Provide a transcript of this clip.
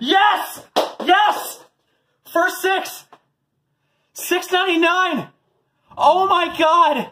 Yes! Yes! First six! 699! Oh my god!